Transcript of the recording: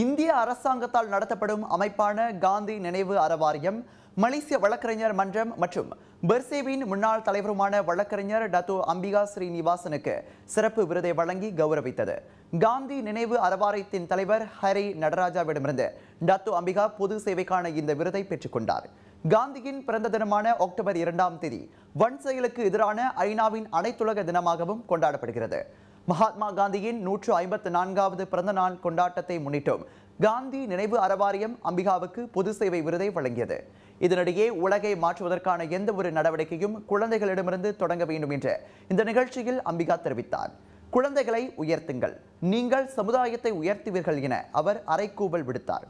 இந்திய அரசாங்கத்தால் நடத்தப்படும் அமைப்பான காந்தி நினைவு அறவாரியம் மலேசிய வழக்கறிஞர் மன்றம் மற்றும் பெர்சேவின் முன்னாள் தலைவருமான வழக்கறிஞர் டத்து அம்பிகா ஸ்ரீனிவாசனுக்கு சிறப்பு விருதை வழங்கி கௌரவித்தது. காந்தி நினைவு அறவாரியத்தின் தலைவர் ஹரி நடராஜாவிடமிருந்து டத்து அம்பிகா பொது சேவைக்கான இந்த விருதை பெற்றுக்கொண்டார் காந்தியின் பிறந்த தினமான அக்டோபர் இரண்டாம் தேதி வன் செயலுக்கு எதிரான ஐநாவின் அனைத்துலக தினமாகவும் கொண்டாடப்படுகிறது. மகாத்மா காந்தியின் நூற்று ஐம்பத்து நான்காவது பிறந்த நாள் கொண்டாட்டத்தை முன்னிட்டும் காந்தி நினைவு அறவாரியம் அம்பிகாவுக்கு பொது சேவை விருதை வழங்கியது. இதனிடையே உலகை மாற்றுவதற்கான எந்த ஒரு நடவடிக்கையும் குழந்தைகளிடமிருந்து தொடங்க வேண்டும் என்று இந்த நிகழ்ச்சியில் அம்பிகா தெரிவித்தார். குழந்தைகளை உயர்த்துங்கள் நீங்கள் சமுதாயத்தை உயர்த்துவீர்கள் என அவர் அறைக்கூவல் விடுத்தார்.